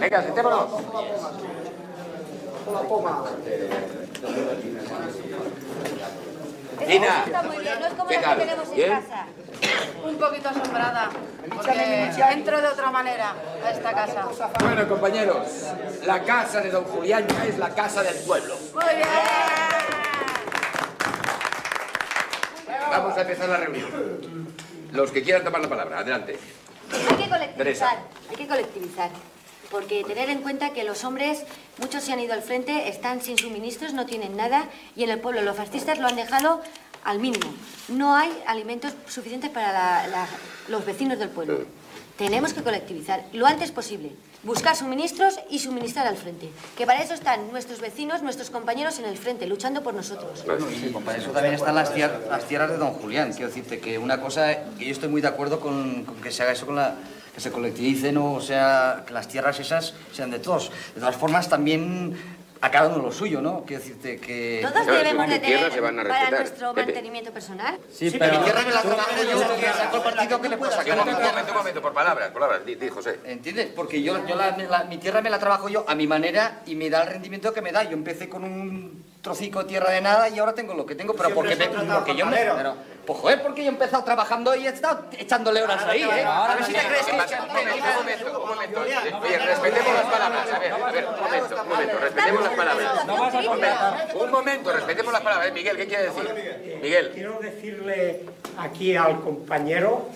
Venga, sentémonos. Tina, Está muy bien, no es como ¿qué la tal? que tenemos en ¿Bien? casa. Un poquito asombrada, porque entro de otra manera a esta casa. Bueno, compañeros, la casa de don Julián ya es la casa del pueblo. Muy bien. Vamos a empezar la reunión. Los que quieran tomar la palabra, adelante. Hay que colectivizar, Teresa. hay que colectivizar. Porque tener en cuenta que los hombres, muchos se han ido al frente, están sin suministros, no tienen nada, y en el pueblo los fascistas lo han dejado al mínimo. No hay alimentos suficientes para la- la- los vecinos del pueblo. Tenemos que colectivizar lo antes posible, buscar suministros y suministrar al frente. Que para eso están nuestros vecinos, nuestros compañeros en el frente, luchando por nosotros. Sí, para eso también están las, tier- las tierras de don Julián. Quiero decirte que una cosa, que yo estoy muy de acuerdo con, con que se haga eso con la que se colectivicen o sea, que las tierras esas sean de todos. De todas formas, también a cada uno lo suyo, ¿no? Quiero decirte que... Todos debemos de tener se van a para nuestro Pepe. mantenimiento personal. Sí, pero... Mi tierra me la trabajo yo, que sacó el partido que le puedo Un sacar. momento, un momento, un momento, por palabras, palabras, di, di, José. ¿Entiendes? Porque yo, yo la- la- mi tierra me la trabajo yo a mi manera y me da el rendimiento que me da. Yo empecé con un trocico de tierra de nada y ahora tengo lo que tengo, pero porque, me, porque yo me... Pero, pues joder, porque yo he empezado trabajando y he estado echándole horas ahí, ¿eh? A ver si te crees que... Un momento, un momento. Oye, respetemos las palabras. A ver, a ver, un momento, un momento, respetemos las palabras. Un momento, un momento, respetemos las palabras. Miguel, ¿qué quiere decir? Miguel. Quiero decirle aquí al compañero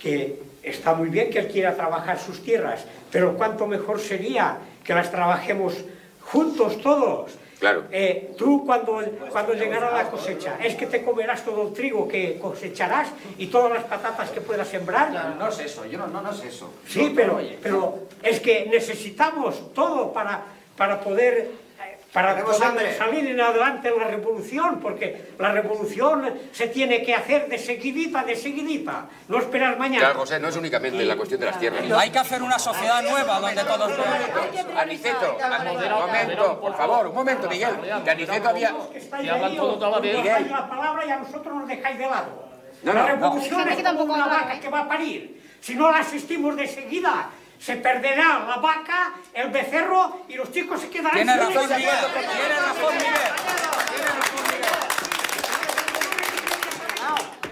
que está muy bien que él quiera trabajar sus tierras, pero cuánto mejor sería que las trabajemos juntos todos. Claro. Eh, tú cuando, cuando llegara la cosecha, es que te comerás todo el trigo que cosecharás y todas las patatas que puedas sembrar. No es eso, yo no, no, no es eso. Sí, No, pero, pero es que necesitamos todo para, para poder, para poder salir en adelante en la revolución, porque la revolución se tiene que hacer de seguidita, de seguidita, no esperar mañana. Claro, José, no es únicamente la cuestión de las tierras. Hay que hacer una sociedad nueva donde todos Aniceto, un momento, por favor, un momento, Miguel. Que Aniceto había... Dais la palabra y a nosotros nos dejáis de lado. No, la no, revolución es como una vaca que va a parir. Si no la asistimos de seguida, se perderá la vaca, el becerro y los chicos se quedarán Tiene sin razón. Miguel, tiene razón Miguel.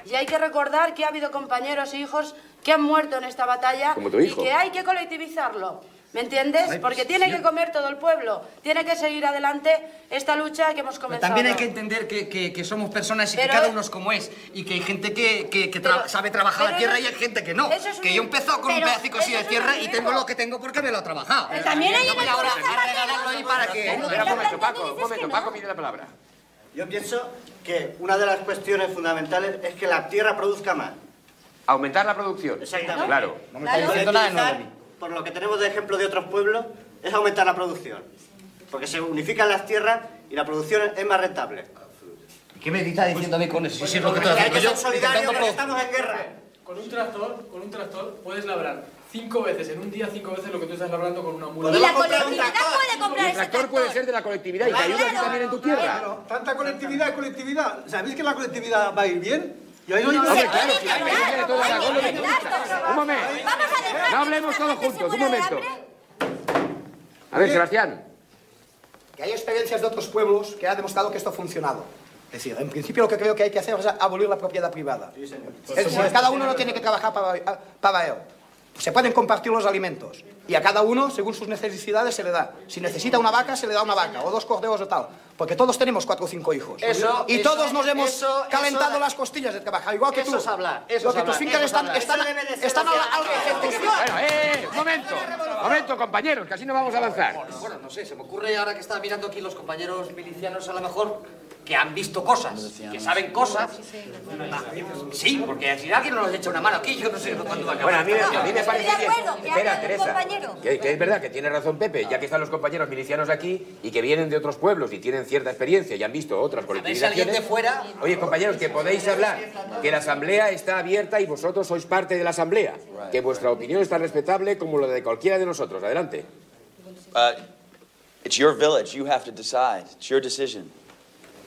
Y hay que recordar que ha habido compañeros e hijos que han muerto en esta batalla Como tu y que hay que colectivizarlo. ¿Me entiendes? Porque tiene que comer todo el pueblo. Tiene que seguir adelante esta lucha que hemos Pero comenzado. también hay que entender que, que- que somos personas y que Pero- cada uno es como es. Y que hay gente que, que- que tra- Pero- sabe trabajar la pero tierra eso- y hay gente que no. eso es un- Que yo empezó con un pero pedacico así de tierra y tengo lo que tengo porque me lo he trabajado. Pero también hay No voy ahora a regalarlo ahí para que... Espera un momento, Paco, un momento, Paco pide la palabra. Yo pienso que una de las cuestiones fundamentales es que la tierra produzca más. Aumentar la producción. Exactamente. Claro. No me está diciendo nada de nuevo a Colectivizar, mí. Por lo que tenemos de ejemplo de otros pueblos, es aumentar la producción. Porque se unifican las tierras y la producción es más rentable. ¿Qué me está diciendo a mí con eso? Si es lo que hay que ser solidarios produ- estamos en guerra. Con un tractor, con un tractor puedes labrar cinco veces en un día, cinco veces lo que tú estás labrando con una mula. Y la colectividad puede comprar el ese tractor puede ser de la colectividad y te ayuda también en tu tierra. Tanta colectividad, colectividad. ¿Sabéis que la colectividad va a ir bien? Y ahí no Hombre, claro, si la calle tiene todo Aragón lo necesita. Un momento. No hablemos todos juntos, un momento. A ver, Sebastián. que hay experiencias de otros pueblos que han demostrado que esto ha funcionado. Es decir, en principio lo que creo que hay que hacer es abolir la propiedad privada. Es decir, cada uno no tiene que trabajar para, para él. Se pueden compartir los alimentos y a cada uno, según sus necesidades, se le da. Si necesita una vaca, se le da una vaca, o dos corderos o tal. Porque todos tenemos cuatro o cinco hijos. Eso- y eso- todos nos hemos eso- calentado eso- las costillas de trabajar, igual que Eso tú. es hablar, eso Lo que tus fincas eso es están, están, Eso están al- hace. Bueno, eh, un momento. Momento, compañeros, que así no vamos a avanzar. Bueno, no sé, se me ocurre ahora que estaba mirando aquí los compañeros milicianos a lo mejor que han visto cosas, que saben cosas. Ah, Sí, porque si alguien nos echa una mano aquí, yo no sé cuándo va a acabar. Bueno, a mí, a mí me parece que Espera, Teresa. Que, que es verdad que tiene razón Pepe, ya que están los compañeros milicianos aquí y que vienen de otros pueblos y tienen cierta experiencia y han visto otras ver si alguien colectivizaciones. de fuera... Oye, compañeros, que podéis hablar, que la asamblea está abierta y vosotros sois parte de la asamblea, que vuestra opinión es tan respetable como la de cualquiera de nosotros. Adelante. Uh, it's your village. You have to decide. It's your decision.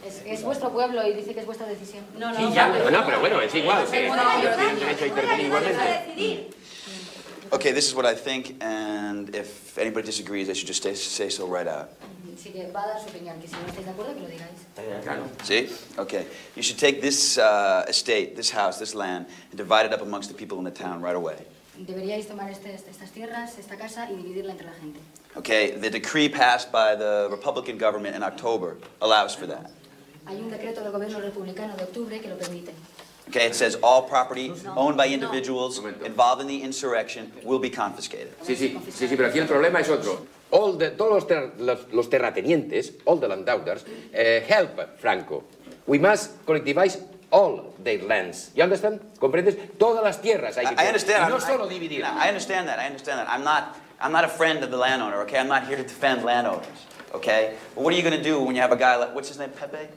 Es, es vuestro pueblo y dice que es vuestra decisión. No, no, Sí, ya, no, pero bueno, es igual. que tienen derecho a intervenir igualmente. Okay, this is what I think, and if anybody disagrees, they should just say so right out. Sí que va a dar su opinión, que si no estáis de acuerdo, que lo digáis. Claro. See? Okay. You should take this uh, estate, this house, this land, and divide it up amongst the people in the town right away. Deberíais tomar este- estas tierras, esta casa y dividirla entre la gente. Okay? The decree passed by the Republican government in October allows for that. Hay un decreto del gobierno republicano de octubre que lo permite. Okay? It says all property owned by individuals involved in the insurrection will be confiscated. Sí, sí, sí, sí, pero aquí el problema es otro. All the- todos los, ter- los, los terratenientes, all the landowners, eh, help Franco. We must collectivize all their lands. You understand? ¿Comprendes? Todas las tierras hay que I, I understand. No I'm- solo I, dividir. I understand that. I understand that. I'm not. I'm not a friend of the landowner. Okay. I'm not here to defend landowners. Okay. But what are you going to do when you have a guy like what's his name, Pepe?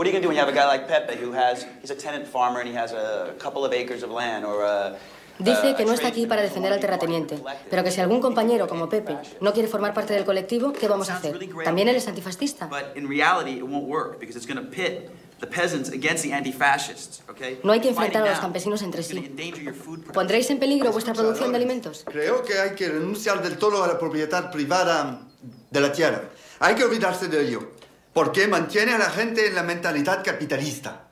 What are you going to do when you have a guy like Pepe who has he's a tenant farmer and he has a couple of acres of land or a Dice que no está aquí para defender al terrateniente, pero que si algún compañero como Pepe no quiere formar parte del colectivo, ¿qué vamos a hacer? ¿También él es antifascista? But in reality, it won't work because it's going to pit the peasants against the anti-fascists. Okay. No hay que enfrentar a los campesinos entre sí. endanger your food production. ¿Pondréis en peligro vuestra producción de alimentos? Creo que hay que renunciar del todo a la propiedad privada de la tierra. Hay que olvidarse de ello, porque mantiene a la gente en la mentalidad capitalista.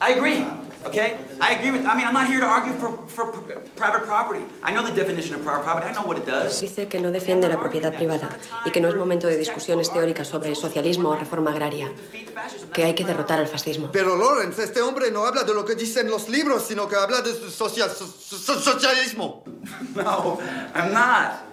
I agree. Okay. I agree with. I mean, I'm not here to argue for, for private property. I know the definition of private property. I know what it does. Dice que no defiende la propiedad privada y que no es momento de discusiones teóricas sobre socialismo o reforma agraria, que hay que derrotar al fascismo. Pero Lorenz, este hombre no habla de lo que dicen los libros, sino que habla de social- so- so- socialismo. No, I'm not.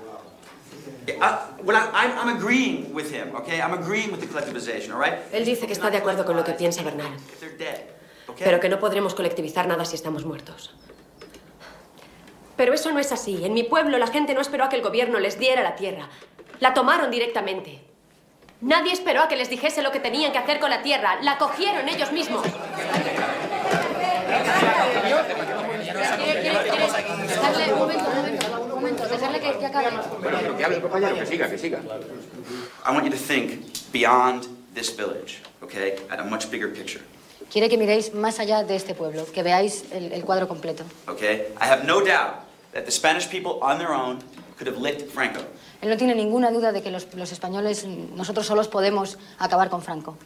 Él dice que está de acuerdo con lo que piensa. Okay. pero que no podremos colectivizar nada si estamos muertos. Pero eso no es así. En mi pueblo la gente no esperó a que el gobierno les diera la tierra. La tomaron directamente. Nadie esperó a que les dijese lo que tenían que hacer con la tierra. La cogieron ellos mismos. Dejarle, un momento, un momento, un momento, dejarle que, que acabe. Bueno, pero que hable el compañero, que siga, que siga. I want you to think beyond this village. Okay. At a much bigger picture. Quiere que miréis más allá de este pueblo, que veáis el, el cuadro completo. Okay. I have no doubt that the Spanish people on their own could have licked Franco. Él no tiene ninguna duda de que los, los españoles, nosotros solos podemos acabar con Franco.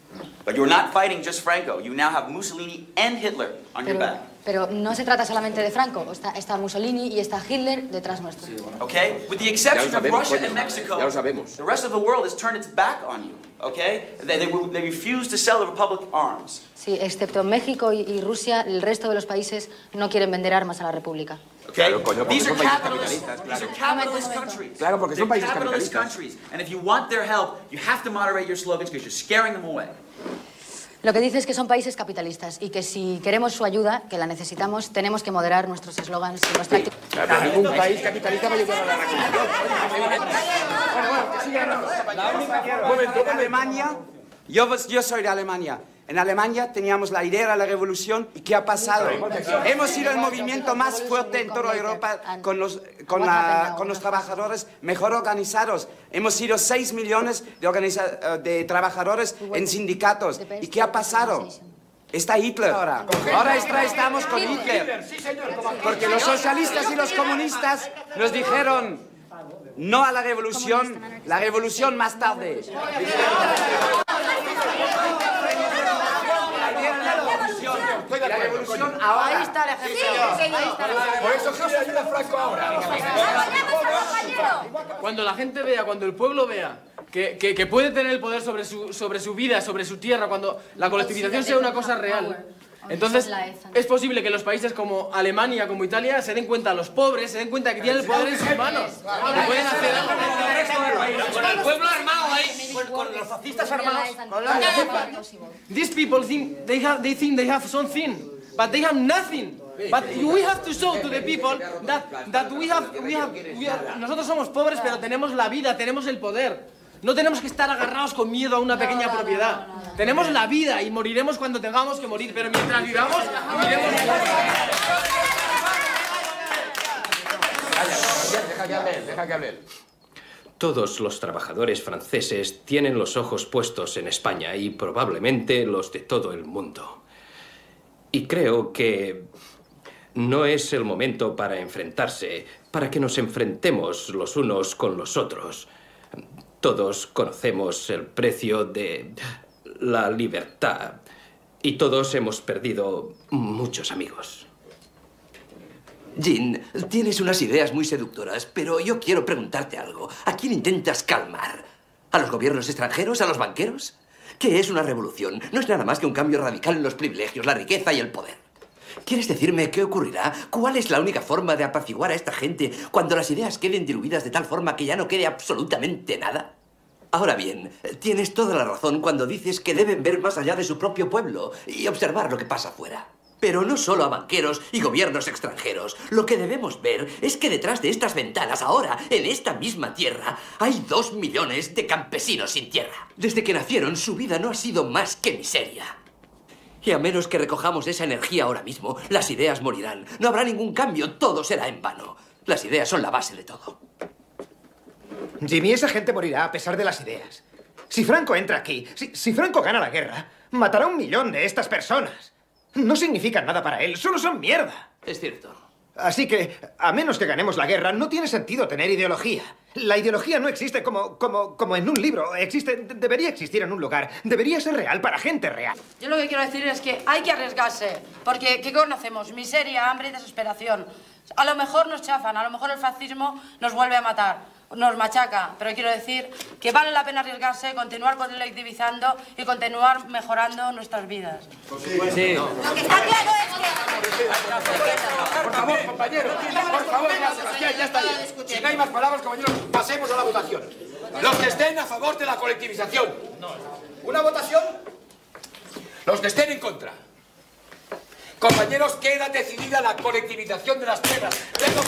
But you're not fighting just Franco. You now have Mussolini and Hitler on your Pero, back. Pero no se trata solamente de Franco, está, está Mussolini y está Hitler detrás nuestro. Okay? With the exception of Russia and Mexico, Ya lo sabemos. the rest of the world has turned its back on you. Okay? They, they, they refuse to sell the Republic arms. Sí, excepto México y, y Rusia, el resto de los países no quieren vender armas a la República. Okay? Claro, coño, porque These are son países capitalist, capitalistas, these are claro. capitalist countries. Claro, porque son países capitalist capitalistas. countries. And if you want their help, you have to moderate your slogans because you're scaring them away. Lo que dice es que son países capitalistas y que si queremos su ayuda, que la necesitamos, tenemos que moderar nuestros eslogans y nuestra actitud. Claro, pero ningún país capitalista va a ayudar a la reconstrucción. Bueno, bueno, que hablando. Un momento, en Alemania, yo, vos- yo soy de Alemania. En Alemania teníamos la idea de la revolución y ¿qué ha pasado? Hemos sido el movimiento más fuerte en toda Europa con los, con la- con los trabajadores mejor organizados. Hemos sido 6 millones de, eh, de trabajadores en sindicatos. ¿Y qué ha pasado? Está Hitler ahora. Ahora está- estamos con Hitler. Porque los socialistas y los comunistas nos dijeron no a la revolución, la revolución más tarde. La ahora. Ahí está. Ahí el ejemplo. Por eso José ayuda a Franco ahora. Cuando la gente vea, cuando el pueblo vea que, que- que puede tener el poder sobre su, sobre su vida, sobre su tierra, cuando la colectivización sea una cosa real, entonces es posible que los países como Alemania, como Italia, se den cuenta, los pobres, se den cuenta que tienen el poder en sus manos. Que pueden hacer algo con el resto del país. Con el pueblo armado ahí, con, con los fascistas armados. These people think they have, they think they have something, but they have nothing. But we have to show to the people that, that we have, we have, we are- nosotros somos pobres, pero tenemos la vida, tenemos el poder. No tenemos que estar agarrados con miedo a una pequeña propiedad. Tenemos la vida y moriremos cuando tengamos que morir, pero mientras vivamos, viviremos. Deja que. Todos los trabajadores franceses tienen los ojos puestos en España y probablemente los de todo el mundo. Y creo que no es el momento para enfrentarse, para que nos enfrentemos los unos con los otros. Todos conocemos el precio de la libertad y todos hemos perdido muchos amigos. Jean, tienes unas ideas muy seductoras, pero yo quiero preguntarte algo. ¿A quién intentas calmar? ¿A los gobiernos extranjeros? ¿A los banqueros? ¿Qué es una revolución? No es nada más que un cambio radical en los privilegios, la riqueza y el poder. ¿Quieres decirme qué ocurrirá? ¿Cuál es la única forma de apaciguar a esta gente cuando las ideas queden diluidas de tal forma que ya no quede absolutamente nada? Ahora bien, tienes toda la razón cuando dices que deben ver más allá de su propio pueblo y observar lo que pasa afuera. Pero no solo a banqueros y gobiernos extranjeros. Lo que debemos ver es que detrás de estas ventanas, ahora, en esta misma tierra, hay dos millones de campesinos sin tierra. Desde que nacieron, su vida no ha sido más que miseria. Y a menos que recojamos esa energía ahora mismo, las ideas morirán. No habrá ningún cambio, todo será en vano. Las ideas son la base de todo. Jimmy, esa gente morirá a pesar de las ideas. Si Franco entra aquí, si, si Franco gana la guerra, matará un millón de estas personas. No significan nada para él, solo son mierda. Es cierto. Así que, a menos que ganemos la guerra, no tiene sentido tener ideología. La ideología no existe como, como, como en un libro. Existe, debería existir en un lugar. Debería ser real para gente real. Yo lo que quiero decir es que hay que arriesgarse. Porque, ¿qué conocemos? Miseria, hambre y desesperación. A lo mejor nos chafan, a lo mejor el fascismo nos vuelve a matar nos machaca, pero quiero decir que vale la pena arriesgarse, continuar colectivizando y continuar mejorando nuestras vidas. Sí. Lo que está claro es que... Por favor, compañeros, por favor, ya, está bien. Si no hay más palabras, compañeros, pasemos a la votación. Los que estén a favor de la colectivización. ¿Una votación? Los que estén en contra. Compañeros, queda decidida la colectivización de las tierras de los